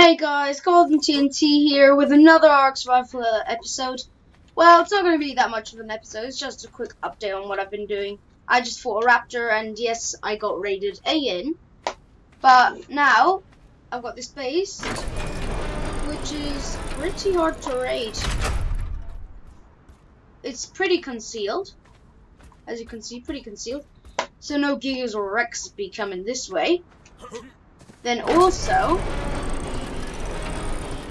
Hey guys, Golden TNT here with another Ark Survival episode. Well, it's not going to be that much of an episode, it's just a quick update on what I've been doing. I just fought a raptor and yes, I got raided again. But now, I've got this base, which is pretty hard to raid. It's pretty concealed, as you can see, pretty concealed. So no Gigas or Rex be coming this way. Then also,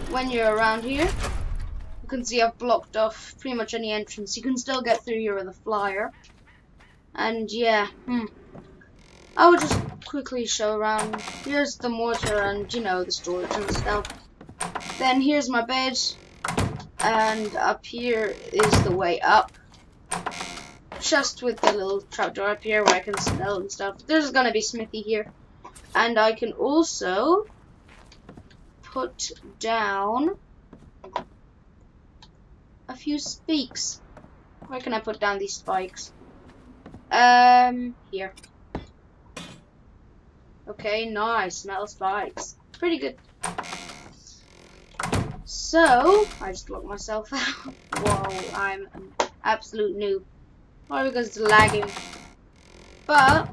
when you're around here. You can see I've blocked off pretty much any entrance. You can still get through here with a flyer. And yeah, hmm. I will just quickly show around. Here's the mortar and, you know, the storage and stuff. Then here's my bed. And up here is the way up. Just with the little trapdoor up here where I can smell and stuff. There's gonna be Smithy here. And I can also put down a few spikes. Where can I put down these spikes? Um, here. Okay, nice. Metal spikes. Pretty good. So, I just locked myself out. Whoa, I'm an absolute noob. Probably because it's lagging. But,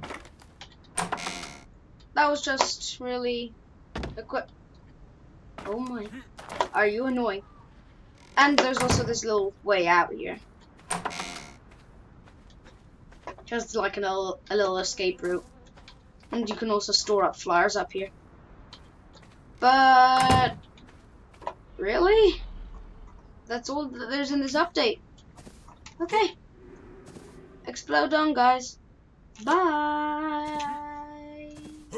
that was just really a quick Oh my. Are you annoying? And there's also this little way out here. Just like a little, a little escape route. And you can also store up flyers up here. But... Really? That's all that there's in this update. Okay. Explode on, guys. Bye.